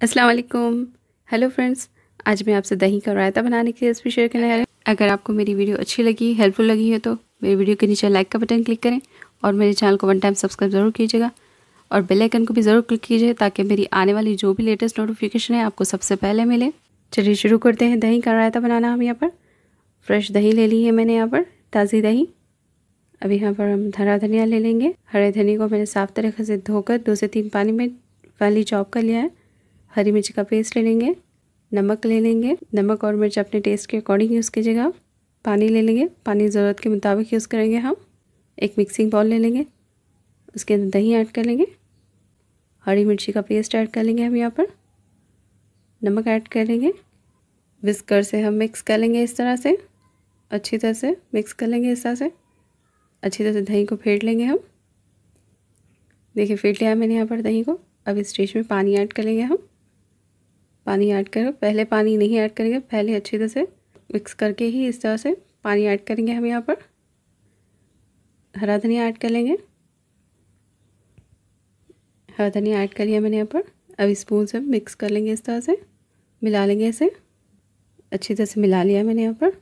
अस्सलाम वालेकुम hello friends आज मैं आपसे दही का रायता बनाने की रेसिपी शेयर करने आ अगर आपको मेरी वीडियो अच्छी लगी हेल्पफुल लगी है तो मेरी वीडियो के नीचे लाइक का बटन क्लिक करें और मेरे चैनल को वन टाइम सब्सक्राइब ज़रूर कीजिएगा। और बेल आइकन को भी ज़रूर क्लिक कीजिए ताकि मेरी आने वाली जो भी लेटेस्ट नोटिफिकेशन है आपको सबसे पहले मिले। चलिए शुरू करते हैं दही का रायता बनाना हम यहाँ पर। फ्रेश दही ले ली है मैंने यहाँ पर, ताज़ी दही। अभी यहाँ पर हम हरा धनिया ले लेंगे। हरे धनिया को मैंने साफ़ तरीके से धोकर दो से तीन पानी में वाली चॉप कर लिया है। हरी मिर्च का पेस्ट ले लेंगे, नमक ले लेंगे, नमक और मिर्च अपने टेस्ट के अकॉर्डिंग यूज़ कीजिएगा पानी ले लेंगे, पानी ज़रूरत के मुताबिक यूज़ करेंगे हम। एक मिक्सिंग बाउल ले लेंगे, उसके अंदर दही ऐड कर लेंगे। हरी मिर्ची का पेस्ट ऐड कर लेंगे हम यहाँ पर। नमक ऐड कर लेंगे। विस्कर से हम मिक्स कर लेंगे इस तरह से। अच्छी तरह से मिक्स कर लेंगे इस तरह से। अच्छी तरह से दही को फेंट लेंगे हम। देखिए, फेंट लिया मैंने यहाँ पर दही को। अब इस स्टेज में पानी ऐड कर लेंगे हम। पानी ऐड करो। पहले पानी नहीं ऐड करेंगे, पहले अच्छी तरह से मिक्स करके ही इस तरह से पानी ऐड करेंगे हम यहाँ पर। हरा धनिया ऐड कर लेंगे। हरा धनिया ऐड कर लिया मैंने यहाँ पर। अब स्पून से मिक्स कर लेंगे इस तरह से। मिला लेंगे इसे। अच्छी तरह से मिला लिया मैंने यहाँ पर।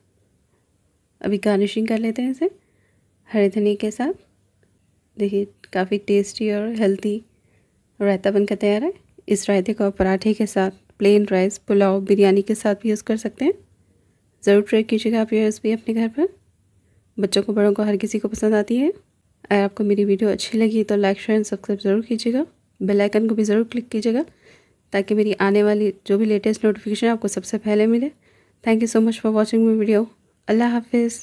अभी गार्निशिंग कर लेते हैं इसे हरे धनिया के साथ। देखिए, काफ़ी टेस्टी और हेल्थी रायता बनकर तैयार है। इस रायते को पराठे के साथ प्लेन राइस पुलाव बिरयानी के साथ भी यूज़ कर सकते हैं। ज़रूर ट्राई कीजिएगा आप ये रेसिपी अपने घर पर। बच्चों को, बड़ों को, हर किसी को पसंद आती है। अगर आपको मेरी वीडियो अच्छी लगी तो लाइक शेयर एंड सब्सक्राइब ज़रूर कीजिएगा। बेल आइकन को भी ज़रूर क्लिक कीजिएगा ताकि मेरी आने वाली जो भी लेटेस्ट नोटिफिकेशन आपको सबसे पहले मिले। Thank you so much for watching my video अल्लाह हाफिज़।